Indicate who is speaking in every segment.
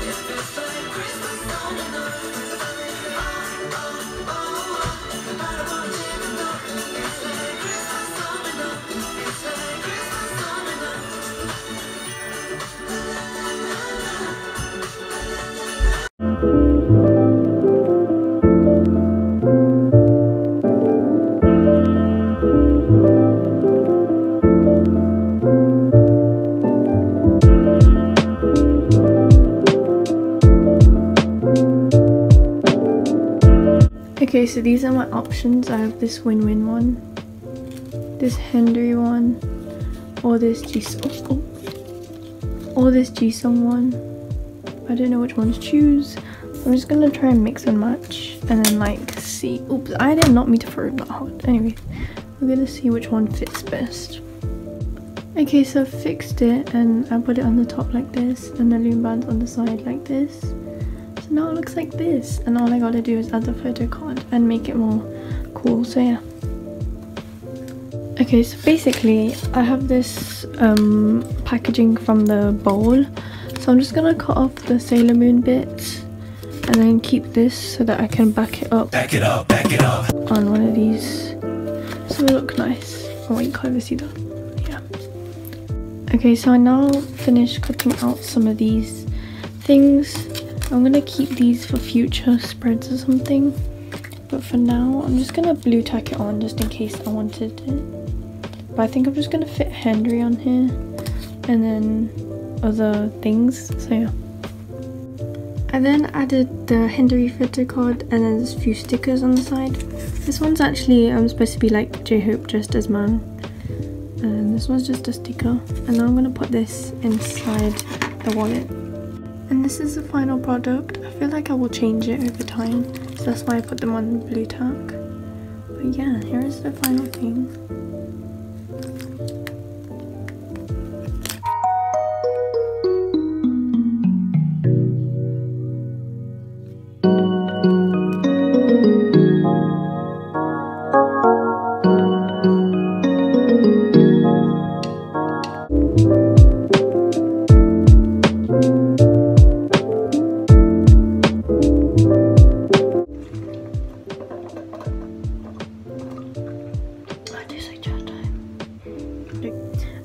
Speaker 1: It's the first Christmas on. Oh, oh, oh. oh. Okay, so these are my options. I have this WinWin one, this Hendery one, or this Jisung, oh, or this Jisung one. I don't know which one to choose. I'm just gonna try and mix and match and then like see. Oops, I did not mean to throw that hard. Anyway, we're gonna see which one fits best. Okay, so I fixed it and I put it on the top like this and the loom bands on the side like this now it looks like this and all I gotta do is add the photo card and make it more cool so yeah. Okay so basically I have this um, packaging from the bowl so I'm just gonna cut off the Sailor Moon bits and then keep this so that I can back it up
Speaker 2: back it up back it up.
Speaker 1: on one of these. So it look nice. Oh wait you can't even see that. Yeah. Okay so I now finished cutting out some of these things I'm gonna keep these for future spreads or something. But for now, I'm just gonna blue tack it on just in case I wanted it. But I think I'm just gonna fit Hendery on here and then other things, so yeah. I then added the Hendery photo card and then there's a few stickers on the side. This one's actually um, supposed to be like J-Hope just as man. And this one's just a sticker. And now I'm gonna put this inside the wallet. And this is the final product. I feel like I will change it over time. So that's why I put them on the blue tack. But yeah, here is the final thing.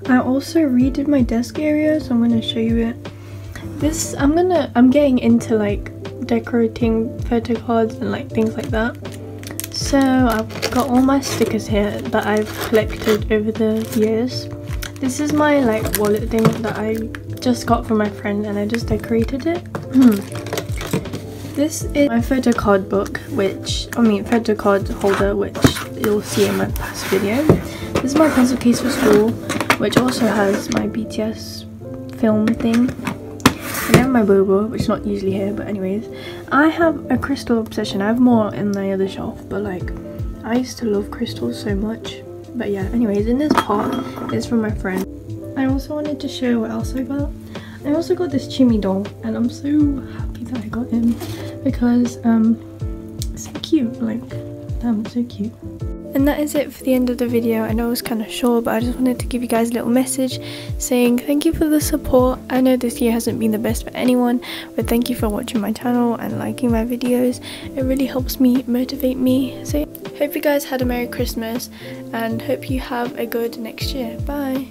Speaker 1: I also redid my desk area, so I'm gonna show you it. This, I'm gonna, I'm getting into like decorating photo cards and like things like that. So I've got all my stickers here that I've collected over the years. This is my like wallet thing that I just got from my friend and I just decorated it. this is my photo card book, which, I mean photo card holder, which you'll see in my past video. This is my pencil case for school which also has my BTS film thing. And I have my boba, which is not usually here, but anyways. I have a crystal obsession. I have more in the other shelf, but like, I used to love crystals so much. But yeah, anyways, in this pot is from my friend. I also wanted to show what else I got. I also got this Chimmy doll, and I'm so happy that I got him because um, so cute. Like, damn, so cute. And that is it for the end of the video. I know it was kind of short, but I just wanted to give you guys a little message saying thank you for the support. I know this year hasn't been the best for anyone, but thank you for watching my channel and liking my videos. It really helps me motivate me. So hope you guys had a Merry Christmas and hope you have a good next year. Bye.